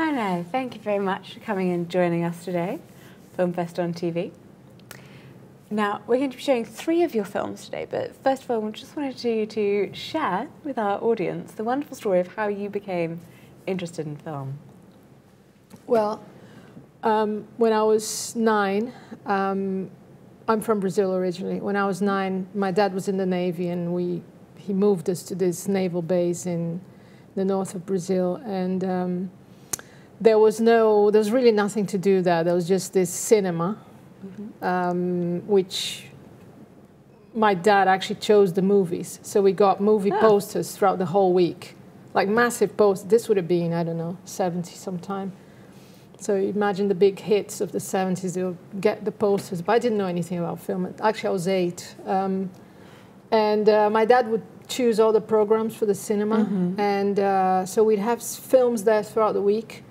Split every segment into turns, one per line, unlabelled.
No, no, thank you very much for coming and joining us today, Filmfest on TV. Now, we're going to be showing three of your films today, but first of all, we just wanted you to share with our audience the wonderful story of how you became interested in film.
Well, um, when I was nine, um, I'm from Brazil originally. When I was nine, my dad was in the Navy and we, he moved us to this naval base in the north of Brazil. And um, there was no, there was really nothing to do there. There was just this cinema, mm-hmm. um, which my dad actually chose the movies. So we got movie ah. posters throughout the whole week, like massive posters. This would have been, I don't know, 70 sometime. So imagine the big hits of the 70s, they'll get the posters. But I didn't know anything about film. Actually, I was eight. Um, and uh, my dad would choose all the programs for the cinema. Mm-hmm. And uh, so we'd have films there throughout the week.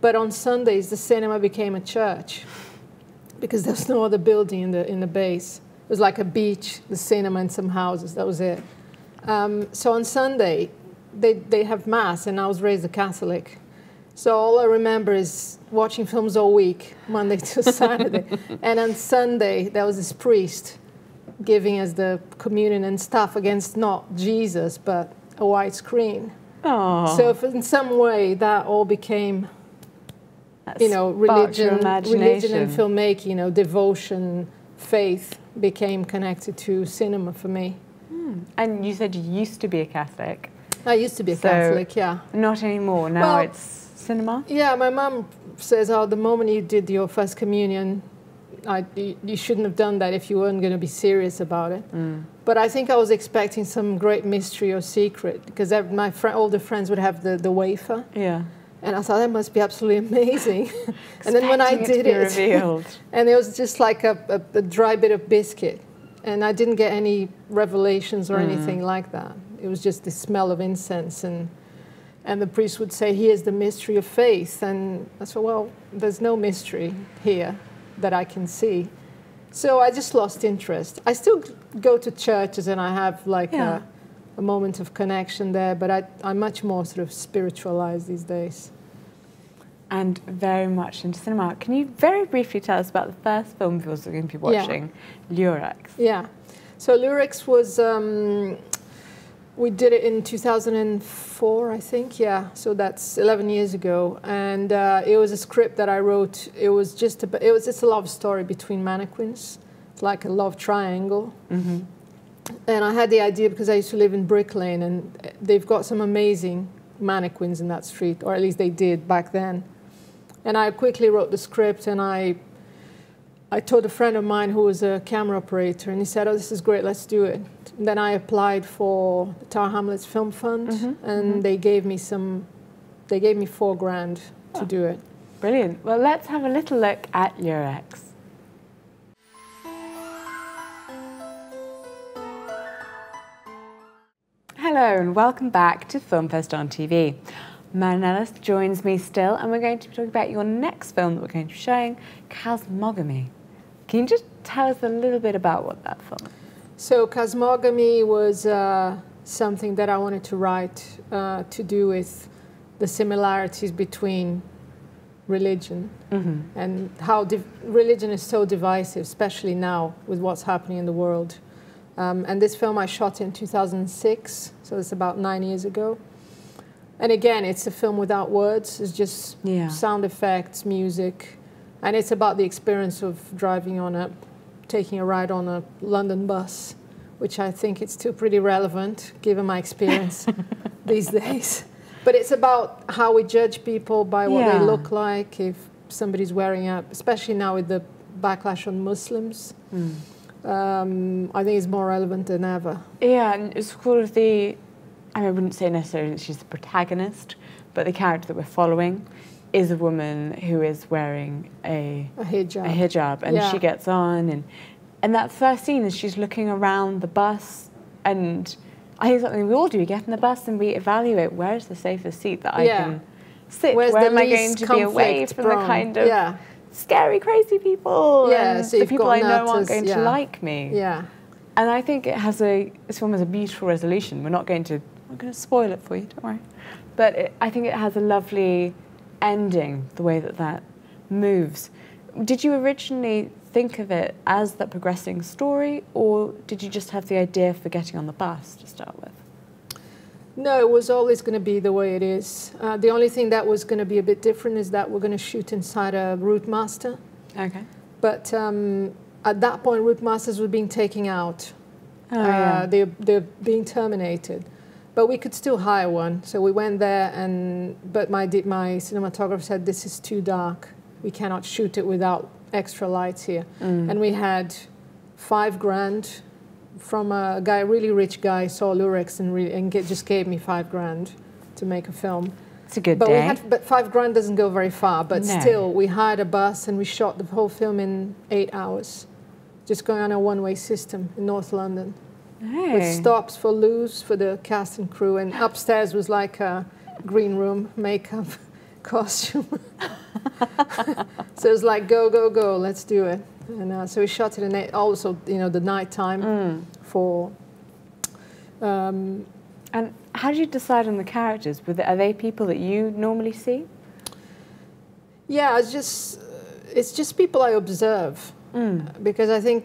But on Sundays, the cinema became a church because there was no other building in the, in the base. It was like a beach, the cinema, and some houses. That was it. Um, so on Sunday, they, they have Mass, and I was raised a Catholic. So all I remember is watching films all week, Monday to Saturday. and on Sunday, there was this priest giving us the communion and stuff against not Jesus, but a white screen.
Aww.
So in some way, that all became, you know, religion, religion and filmmaking, you know, devotion, faith became connected to cinema for me.
Hmm. And you said you used to be a Catholic.
I used to be a so Catholic, yeah.
Not anymore. Now well, it's cinema?
Yeah, my mom says, oh, the moment you did your first communion, I, you, you, shouldn't have done that if you weren't going to be serious about it. Mm. But I think I was expecting some great mystery or secret because my fr- older friends would have the, the wafer.
Yeah.
And I thought that must be absolutely amazing. and then when I did it, and it was just like a, a, a, dry bit of biscuit. And I didn't get any revelations or mm. anything like that. It was just the smell of incense and and the priest would say, Here's the mystery of faith. And I said, Well, there's no mystery here that I can see. So I just lost interest. I still go to churches and I have like yeah. a, a, moment of connection there, but I, I'm much more sort of spiritualized these days.
And very much into cinema. Can you very briefly tell us about the first film you're going to be watching, yeah. Lurex?
Yeah. So Lurex was um, we did it in 2004, I think. Yeah, so that's 11 years ago, and uh, it was a script that I wrote. It was just a, it was just a love story between mannequins. It's like a love triangle. Mm-hmm. And I had the idea because I used to live in Brick Lane, and they've got some amazing mannequins in that street, or at least they did back then. And I quickly wrote the script, and I I told a friend of mine who was a camera operator, and he said, "Oh, this is great. Let's do it." And then I applied for the Tower Hamlets Film Fund, mm-hmm, and mm-hmm. they gave me some. They gave me four grand to oh, do it.
Brilliant. Well, let's have a little look at Lurex. Hello and welcome back to Filmfest on TV. Marion joins me still, and we're going to be talking about your next film that we're going to be showing, Cosmogamy. Can you just tell us a little bit about what that film is?
So, Cosmogamy was uh, something that I wanted to write uh, to do with the similarities between religion mm-hmm. and how div- religion is so divisive, especially now with what's happening in the world. Um, and this film I shot in 2006, so it's about nine years ago. And again, it's a film without words, it's just yeah. sound effects, music and it's about the experience of driving on a, taking a ride on a London bus, which I think it's still pretty relevant given my experience these days. But it's about how we judge people by what yeah. they look like, if somebody's wearing a, especially now with the backlash on Muslims. Mm. Um, I think it's more relevant than ever.
Yeah, and it's sort of the, I, mean, I wouldn't say necessarily that she's the protagonist, but the character that we're following is a woman who is wearing a,
a hijab.
A hijab, and yeah. she gets on, and and that first scene is she's looking around the bus, and I think something we all do. We get in the bus and we evaluate where is the safest seat that yeah. I can sit.
Where's
where
am
I going to be away from,
from,
the kind of
yeah.
Scary, crazy people?
Yeah, so
the people I know aren't going
yeah.
to like me.
Yeah.
And I think it has a this film has a beautiful resolution. We're not going to I'm going to spoil it for you. Don't worry. But it, I think it has a lovely ending, the way that that moves. Did you originally think of it as that progressing story, or did you just have the idea for getting on the bus to start with?
No, it was always going to be the way it is. Uh, the only thing that was going to be a bit different is that we're going to shoot inside a Routemaster.
Okay.
But um, at that point, Routemasters were being taken out.
Oh,
uh,
yeah.
they're, they're being terminated. But we could still hire one. So we went there, and but my, my cinematographer said, This is too dark. We cannot shoot it without extra lights here.
Mm.
And we had five grand from a guy, really rich guy, saw Lurex and, re- and get, just gave me five grand to make a film.
It's a good
But
day.
we had, but five grand doesn't go very far. But
No.
still, we hired a bus and we shot the whole film in eight hours, just going on a one-way system in North London
Hey.
with stops for loose for the cast and crew. And upstairs was like a green room, makeup, costume. so it was like go, go, go, let's do it. And uh, so we shot it in also, you know, the night time
Mm.
for. Um,
And how did you decide on the characters? Were they, are they people that you normally see?
yeah, it's just it's just people I observe.
Mm.
because I think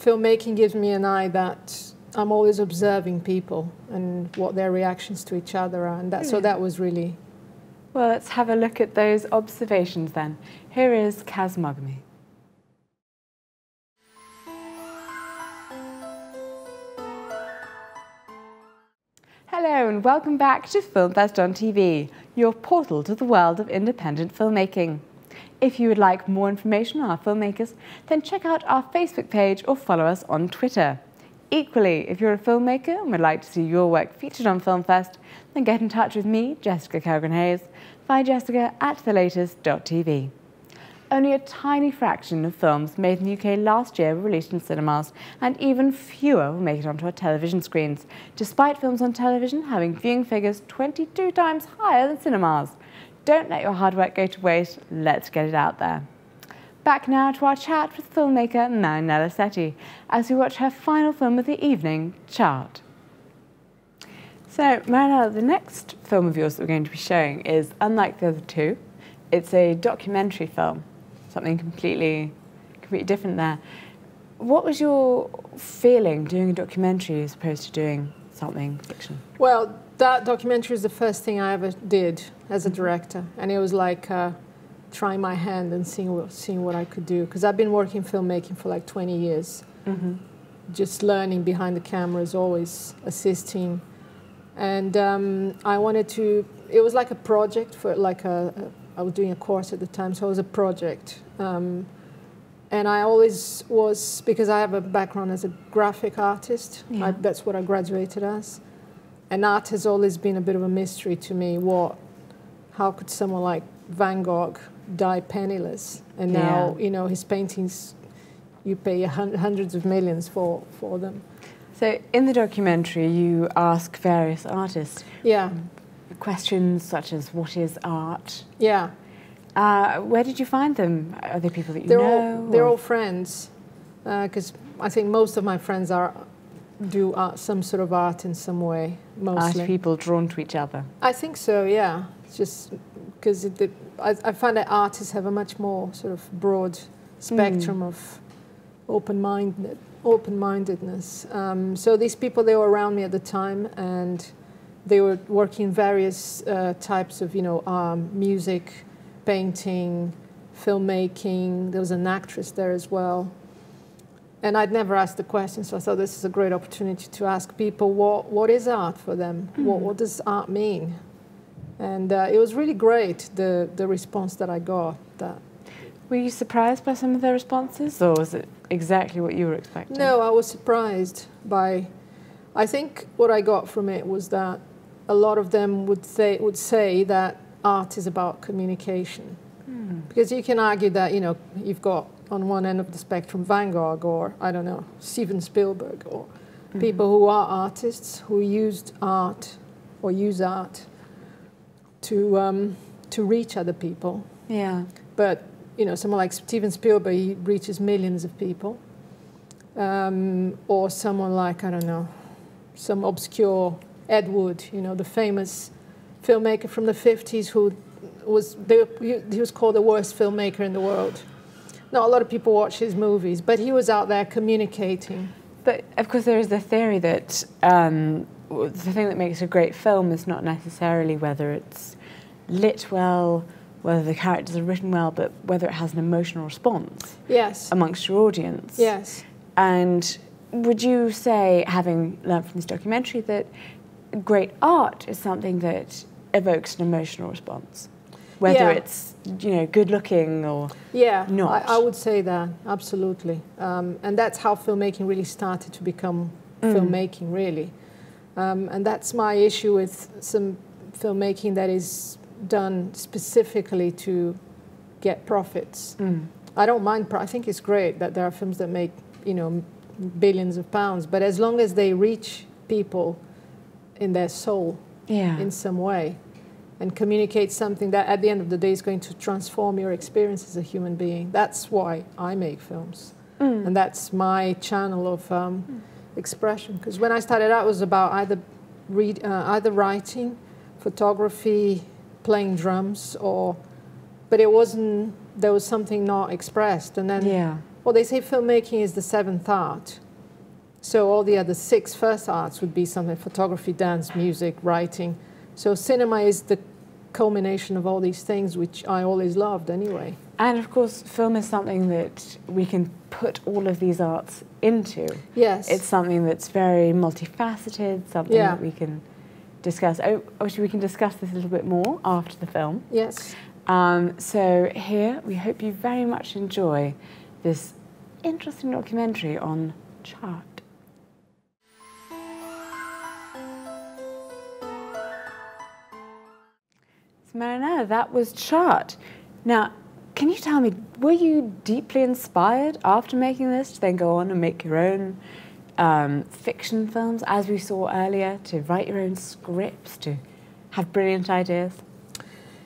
filmmaking gives me an eye that I'm always observing people and what their reactions to each other are, and that, so that was really.
Well, let's have a look at those observations then. Here is Kaz. And welcome back to FilmFest on TV, your portal to the world of independent filmmaking. If you would like more information on our filmmakers, then check out our Facebook page or follow us on Twitter. Equally, if you're a filmmaker and would like to see your work featured on FilmFest, then get in touch with me, Jessica Kellgren Hayes, via jessica at thelatest.tv. Only a tiny fraction of films made in the UK last year were released in cinemas, and even fewer will make it onto our television screens, despite films on television having viewing figures 22 times higher than cinemas. Don't let your hard work go to waste, let's get it out there. Back now to our chat with filmmaker Marinella Setti as we watch her final film of the evening, Chart. So, Marinella, the next film of yours that we're going to be showing is unlike the other two. It's a documentary film, something completely, completely different there. What was your feeling doing a documentary as opposed to doing something fiction?
Well, that documentary is the first thing I ever did as a director, and it was like uh, trying my hand and seeing what, seeing what I could do. Because I've been working filmmaking for like 20 years,
Mm-hmm.
just learning behind the cameras, always assisting. And um, I wanted to, it was like a project for like a, a, I was doing a course at the time, so it was a project. Um, and I always was, because I have a background as a graphic artist,
Yeah.
I, that's what I graduated as. And art has always been a bit of a mystery to me. What, how could someone like Van Gogh die penniless? And now, you know, his paintings, you pay hundreds of millions for, for them.
So, in the documentary, you ask various artists
Yeah,
questions such as what is art?
yeah.
Uh, where did you find them? Are they people that you
they're
know?
all they're
or-
all friends because I think most of my friends are do art, some sort of art in some way.
art
Mostly,
people drawn to each other.
I think so. Yeah, it's just because I, I find that artists have a much more sort of broad spectrum of open minded open mindedness. Um, so these people they were around me at the time and. They were working various uh, types of, you know, um, music, painting, filmmaking. There was an actress there as well. And I'd never asked the question, so I thought this is a great opportunity to ask people what, what is art for them? What, what does art mean? And uh, it was really great, the, the response that I got. That
Were you surprised by some of their responses, or was it exactly what you were expecting?
No, I was surprised by. I think what I got from it was that a lot of them would say would say that art is about communication,
Hmm.
because you can argue that you know you've got on one end of the spectrum Van Gogh or I don't know Steven Spielberg or
Mm-hmm.
people who are artists who used art or use art to um, to reach other people.
Yeah.
But you know, someone like Steven Spielberg, he reaches millions of people. Um, or someone like I don't know, some obscure Ed Wood, you know, the famous filmmaker from the 50s who was they, he, he was called the worst filmmaker in the world. Not a lot of people watch his movies, but he was out there communicating.
But of course, there is the theory that um, the thing that makes a great film is not necessarily whether it's lit well, whether the characters are written well, but whether it has an emotional response
Yes.
amongst your audience.
Yes.
And would you say, having learned from this documentary, that great art is something that evokes an emotional response? Whether
Yeah.
it's, you know, good looking or.
Yeah,
Not.
I, I would say that absolutely, um, and that's how filmmaking really started to become
Mm.
filmmaking, really. Um, and that's my issue with some filmmaking that is done specifically to get profits.
Mm.
I don't mind. I think it's great that there are films that make you know billions of pounds, but as long as they reach people in their soul
Yeah.
in some way and communicate something that at the end of the day is going to transform your experience as a human being. That's why I make films.
Mm.
And that's my channel of um, expression. Because when I started out, it was about either, read, uh, either writing, photography, playing drums, or, but it wasn't, there was something not expressed. And then,
yeah.
well, they say filmmaking is the seventh art. So all the other six first arts would be something photography, dance, music, writing. So cinema is the culmination of all these things, which I always loved anyway.
And of course, film is something that we can put all of these arts into.
Yes.
It's something that's very multifaceted, something
Yeah.
that we can discuss. Oh, actually, we can discuss this a little bit more after the film.
yes.
Um, so here, we hope you very much enjoy this interesting documentary on chart. Marina, that was chart. Now, can you tell me, were you deeply inspired after making this to then go on and make your own um, fiction films, as we saw earlier, to write your own scripts, to have brilliant ideas?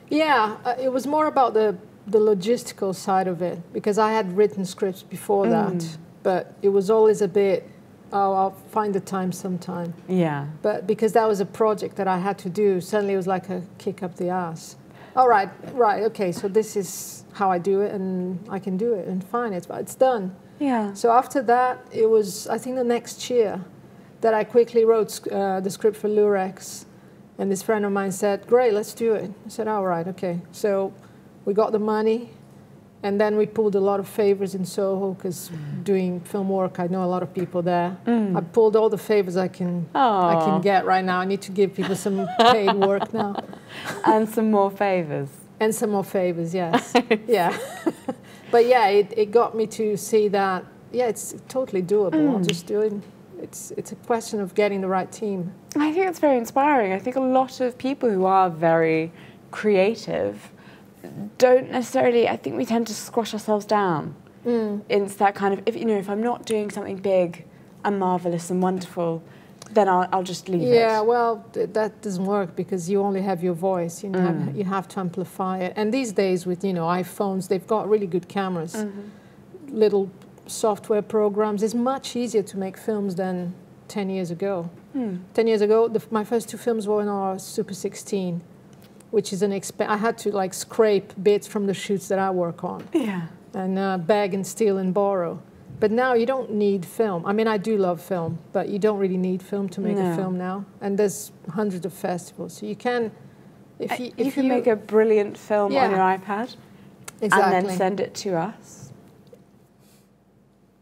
Yeah, uh, it was more about the, the logistical side of it because I had written scripts before that,
Mm.
but it was always a bit, oh, I'll find the time sometime.
Yeah.
But because that was a project that I had to do, suddenly it was like a kick up the ass. All right, right, okay, so this is how I do it and I can do it and fine, it's, but it's done.
Yeah.
So after that, it was, I think, the next year that I quickly wrote uh, the script for Lurex. And this friend of mine said, Great, let's do it. I said, All right, okay. So we got the money, and then we pulled a lot of favors in Soho because doing film work, I know a lot of people there.
Mm.
I pulled all the favors I can, I can get right now. I need to give people some paid work now.
and some more favors.
And some more favors, yes. yeah. but yeah, it, it got me to see that, yeah, it's totally doable.
Mm.
just do it. It's, it's a question of getting the right team.
I think it's very inspiring. I think a lot of people who are very creative don't necessarily. I think we tend to squash ourselves down. It's that kind of if you know if I'm not doing something big and marvelous and wonderful, then I'll, I'll just leave
Yeah,
it.
Yeah, well, th- that doesn't work because you only have your voice. You,
Mm.
have, you have to amplify it. And these days, with you know iPhones, they've got really good cameras,
Mm-hmm.
little software programs. It's much easier to make films than 10 years ago.
Hmm.
10 years ago, the, my first two films were when our Super 16, which is an exp- I had to like scrape bits from the shoots that I work on
Yeah.
and uh, beg and steal and borrow. But now you don't need film. I mean, I do love film, but you don't really need film to make
No.
a film now. And there's hundreds of festivals, so you can. If
Uh,
you,
you
if
can make a brilliant film on your iPad
exactly.
and then send it to us.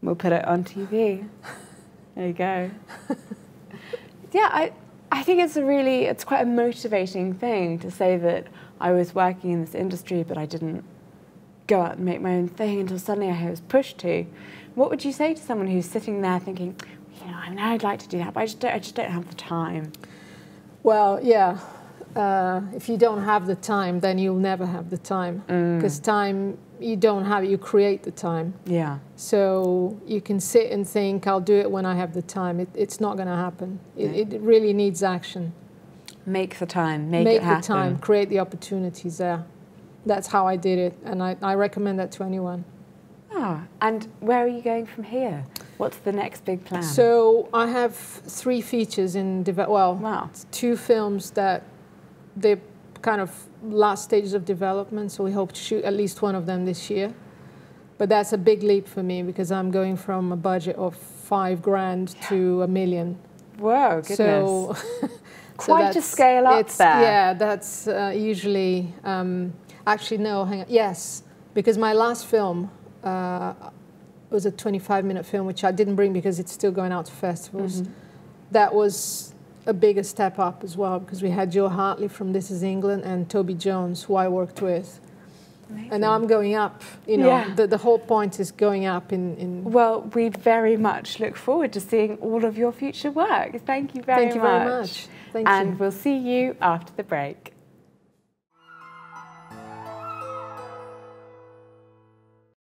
We'll put it on TV. There you go. yeah, I, I think it's a really, it's quite a motivating thing to say that I was working in this industry, but I didn't go out and make my own thing until suddenly I was pushed to. What would you say to someone who's sitting there thinking, you know, I know I'd like to do that, but I just don't, I just don't have the time.
Well, yeah. Uh, if you don't have the time, then you'll never have the time.
Mm.
Because time, you don't have it, you create the time.
Yeah.
So you can sit and think, I'll do it when I have the time. It, it's not going to happen. It, it really needs action.
Make the time, make,
Make
it happen.
the time, create the opportunities there. That's how I did it, and I, I recommend that to anyone.
Ah, and where are you going from here? What's the next big plan?
So I have three features in develop. Well,
wow.
two films that they're kind of last stages of development, so we hope to shoot at least one of them this year. But that's a big leap for me because I'm going from a budget of five grand to a million.
Whoa, goodness.
So,
Quite a scale up there.
Yeah, that's uh, usually, um, actually, no, hang on. Yes, because my last film uh, was a 25 minute film, which I didn't bring because it's still going out to festivals.
Mhm.
That was a bigger step up as well because we had Jo Hartley from This Is England and Toby Jones, who I worked with. And now I'm going up. You know,
Yeah.
the, the whole point is going up in. in
Well, we very much look forward to seeing all of your future work. Thank you very much.
Thank you
much.
very much. Thank
and
you.
we'll see you after the break.